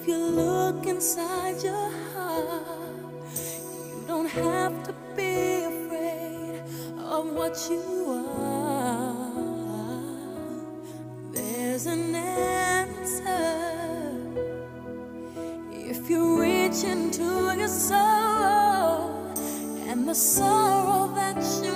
If you look inside your heart, you don't have to be afraid of what you are. There's an answer if you reach into your soul and the sorrow that you.